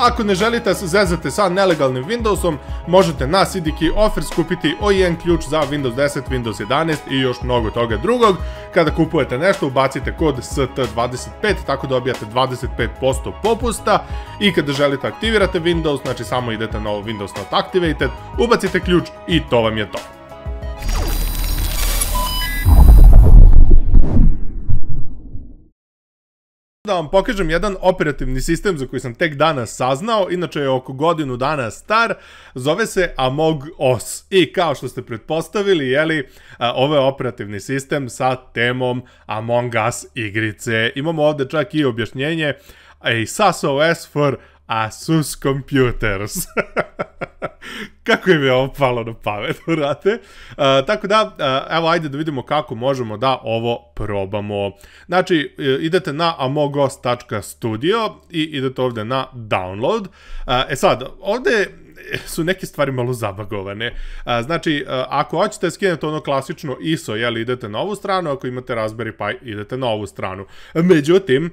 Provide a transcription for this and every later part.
Ako ne želite da se zezate sa nelegalnim Windowsom, možete na CDK Offers kupiti OEM ključ za Windows 10, Windows 11 i još mnogo toga drugog. Kada kupujete nešto, ubacite kod ST25, tako dobijate 25% popusta i kada želite aktivirate Windows, znači samo idete na ovo Windows Not Activated, ubacite ključ i to vam je to. Da vam pokažem jedan operativni sistem za koji sam tek danas saznao, inače je oko godinu dana star, zove se Amog OS. I kao što ste pretpostavili, jeli, ovo je operativni sistem sa temom Among Us igrice. Imamo ovde čak i objašnjenje, a SAS OS for Asus Computers. kako im je ovo palo na pamet, vrate. Uh, tako da, uh, evo, ajde da vidimo kako možemo da ovo probamo. Znači, uh, idete na amogos.studio i idete ovde na download. Uh, e sad, ovde su neke stvari malo zabagovane. Znači, ako hoćete da skinete ono klasično ISO, jel, idete na ovu stranu, ako imate Raspberry Pi, idete na ovu stranu. Međutim,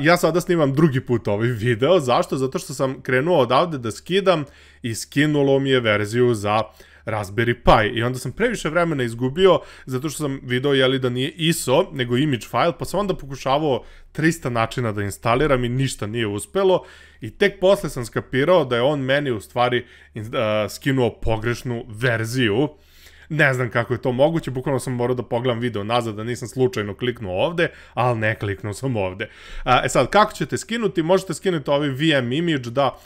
ja sada snimam drugi put ovaj video. Zašto? Zato što sam krenuo odavde da skidam i skinulo mi je verziju za Raspberry Pi. I onda sam previše vremena izgubio zato što sam video jeli da nije ISO, nego image file, pa sam onda pokušavao 300 načina da instaliram i ništa nije uspelo. I tek posle sam skapirao da je on meni u stvari uh, skinuo pogrešnu verziju Ne znam kako je to moguće, bukvalno sam morao da pogledam video nazad da nisam slučajno kliknuo ovde, ali ne kliknuo sam ovde. E sad, kako ćete skinuti? Možete skinuti ovaj VM image da,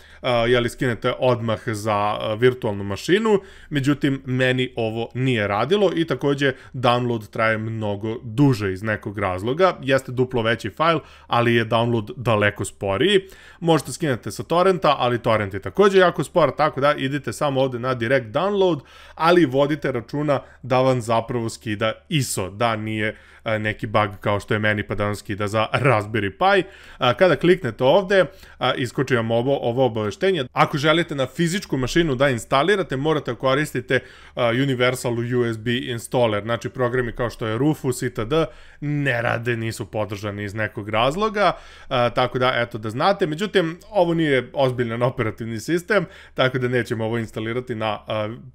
jeli, skinete odmah za virtualnu mašinu, međutim, meni ovo nije radilo i takođe download traje mnogo duže iz nekog razloga. Jeste duplo veći fail, ali je download daleko sporiji. Možete skinete sa torrenta, ali torrent je takođe jako spor, tako da idite samo ovde na direct download, ali vodite račun računa da vam zapravo skida ISO, da nije e, neki bug kao što je meni pa da vam skida za Raspberry Pi. Kada kliknete ovde, iskoči vam ovo, ovo obaveštenje. Ako želite na fizičku mašinu da instalirate, morate koristiti Universal USB installer, znači programi kao što je Rufus itd. ne rade, nisu podržani iz nekog razloga, tako da eto da znate. Međutim, ovo nije ozbiljan operativni sistem, tako da nećemo ovo instalirati na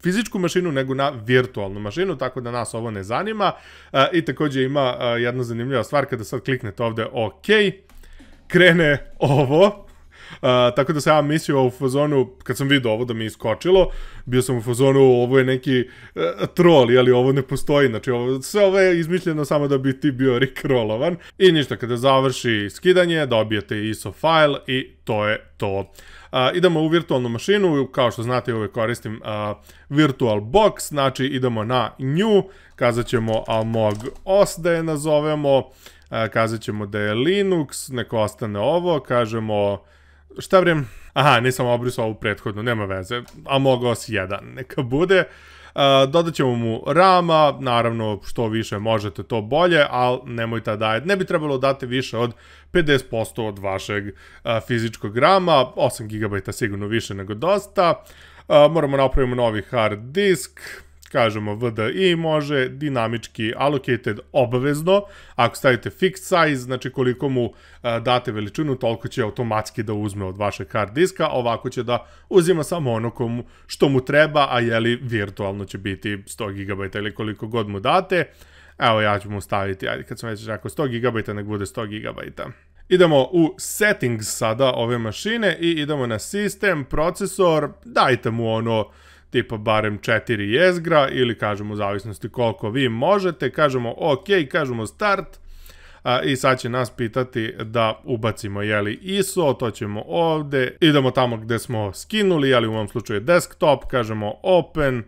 fizičku mašinu, nego na virtualnu virtualnu mašinu, tako da nas ovo ne zanima. E, I takođe ima e, jedna zanimljiva stvar, kada sad kliknete ovde OK, krene ovo, tako da sam ja mislio u fazonu, kad sam vidio ovo da mi iskočilo, bio sam u fazonu, ovo je neki uh, troll, ali ovo ne postoji, znači ovo, sve ovo je izmišljeno samo da bi ti bio rikrolovan. I ništa, kada završi skidanje, dobijete ISO file i to je to. A, idemo u virtualnu mašinu, kao što znate uvek koristim a, VirtualBox, znači idemo na New, kazat ćemo Amog OS da je nazovemo, a, kazat ćemo da je Linux, neko ostane ovo, kažemo šta vrem, aha, nisam obrisao ovu prethodnu, nema veze, Amog OS 1, neka bude, Uh, dodat ćemo mu rama, naravno što više možete to bolje, ali nemojte da ne bi trebalo dati više od 50% od vašeg uh, fizičkog rama, 8 GB sigurno više nego dosta, moramo napravimo novi hard disk, kažemo VDI može, dinamički allocated obavezno, ako stavite fixed size, znači koliko mu a, date veličinu, toliko će automatski da uzme od vašeg hard diska, ovako će da uzima samo ono komu, što mu treba, a jeli virtualno će biti 100 GB ili koliko god mu date. Evo ja ću mu staviti, ajde kad sam već rekao 100 GB, nek bude 100 GB. Idemo u settings sada ove mašine i idemo na sistem, procesor, dajte mu ono tipa barem 4 jezgra ili kažemo u zavisnosti koliko vi možete, kažemo ok, kažemo start a, i sad će nas pitati da ubacimo jeli ISO, to ćemo ovde, idemo tamo gde smo skinuli, ali u ovom slučaju desktop, kažemo open,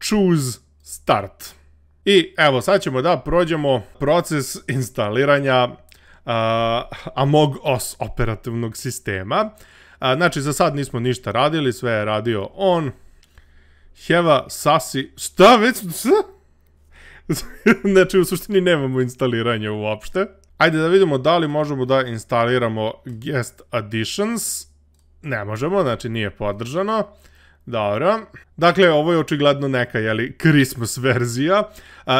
choose, start. I evo sad ćemo da prođemo proces instaliranja uh, Amog OS operativnog sistema. Uh, znači za sad nismo ništa radili, sve je radio on, Heva, Sasi, šta već, znači, u suštini nemamo instaliranje uopšte. Ajde da vidimo da li možemo da instaliramo guest additions. Ne možemo, znači nije podržano. Dobro. Dakle, ovo je očigledno neka, jeli, Christmas verzija.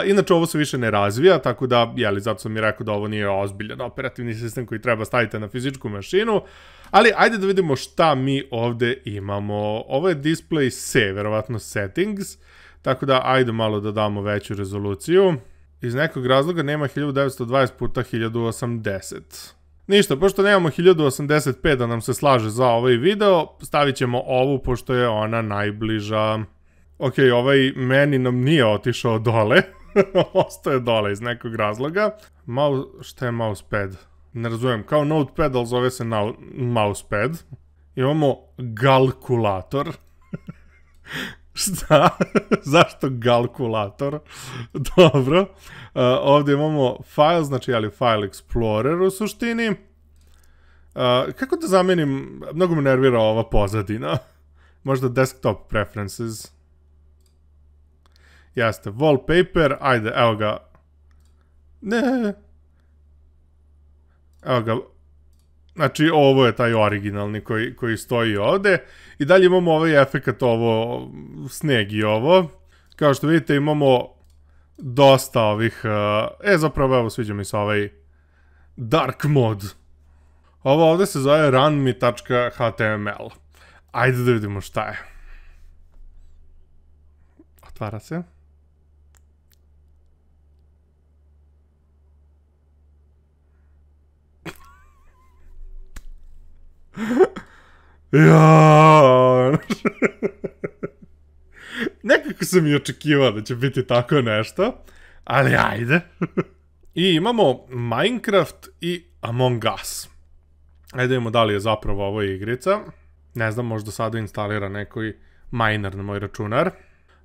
Inače, ovo se više ne razvija, tako da, jeli, zato sam mi rekao da ovo nije ozbiljan operativni sistem koji treba staviti na fizičku mašinu. Ali, ajde da vidimo šta mi ovde imamo. Ovo je display C, verovatno settings. Tako da, ajde malo da damo veću rezoluciju. Iz nekog razloga nema 1920 puta 1080. Ništa, pošto nemamo 1085 da nam se slaže za ovaj video, stavit ćemo ovu pošto je ona najbliža. Ok, ovaj meni nam nije otišao dole. Ostaje dole iz nekog razloga. Mouse, šta je mousepad? Ne razumijem, kao notepad, ali zove se mousepad. Imamo galkulator. Šta? Zašto galkulator? Dobro. Uh, ovdje imamo file, znači ali file explorer u suštini. Uh, kako da zamenim, mnogo me nervira ova pozadina. Možda desktop preferences. Jeste, wallpaper, ajde, evo ga. Ne. Evo ga, Znači, ovo je taj originalni koji, koji stoji ovde. I dalje imamo ovaj efekt, ovo, sneg i ovo. Kao što vidite, imamo dosta ovih... Uh, e, zapravo, evo, sviđa mi se ovaj dark mod. Ovo ovde se zove runme.html. Ajde da vidimo šta je. Otvara se. ja. Nekako sam i očekivao da će biti tako nešto, ali ajde. I imamo Minecraft i Among Us. Ajde imamo da li je zapravo ovo igrica. Ne znam, možda sada instalira nekoj miner na moj računar.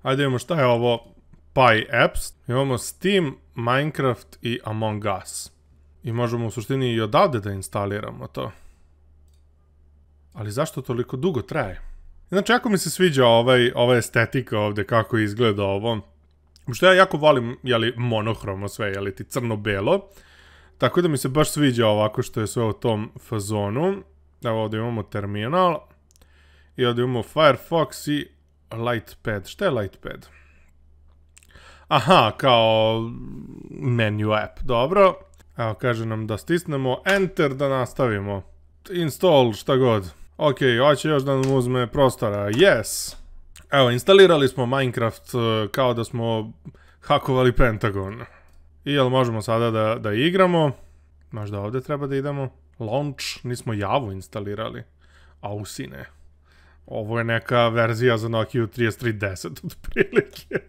Ajde imamo šta je ovo Pi Apps. Imamo Steam, Minecraft i Among Us. I možemo u suštini i odavde da instaliramo to. Ali zašto toliko dugo traje? Znači, jako mi se sviđa ovaj, ova estetika ovde, kako izgleda ovo. Što ja jako volim, jeli, monohromo sve, jeli ti crno-belo. Tako da mi se baš sviđa ovako što je sve u tom fazonu. Evo ovde imamo terminal. I ovde imamo Firefox i Lightpad. Šta je Lightpad? Aha, kao menu app. Dobro. Evo, kaže nam da stisnemo Enter da nastavimo. Install, šta god. Ok, hoće još da nam uzme prostora. Yes! Evo, instalirali smo Minecraft uh, kao da smo hakovali Pentagon. I jel možemo sada da, da igramo? Možda ovde treba da idemo? Launch, nismo Javu instalirali. Ausine. Ovo je neka verzija za Nokia 3310 otprilike.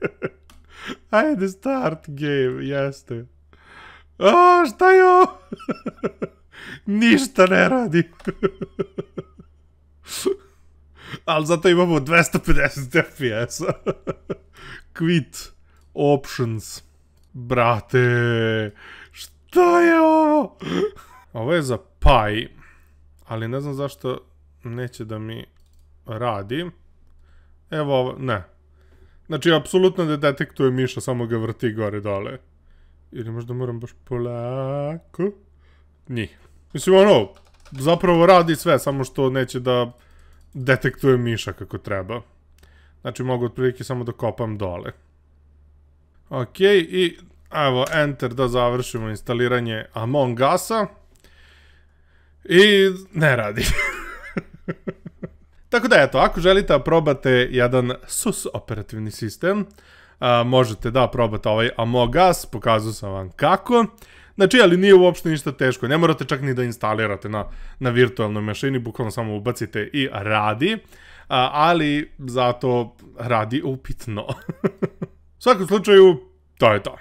Ajde, start game, jeste. A, šta je ovo? Ništa ne radi. Ali zato imamo 250 FPS-a. Quit options. Brate, šta je ovo? Ovo je za Pi, ali ne znam zašto neće da mi radi. Evo ovo, ne. Znači, apsolutno ne detektuje miša, samo ga vrti gore dole. Ili možda moram baš polako? Nije. Mislim, ono, zapravo radi sve, samo što neće da detektuje miša kako treba. Znači mogu otprilike samo da kopam dole. Ok, i evo, enter da završimo instaliranje Among Us-a. I ne radi. Tako da eto, ako želite da probate jedan SUS operativni sistem, a, možete da probate ovaj Among Us, pokazao sam vam kako. Znači, ali nije uopšte ništa teško. Ne morate čak ni da instalirate na, na virtualnoj mašini, bukvalno samo ubacite i radi. A, ali zato radi upitno. U svakom slučaju, to je to.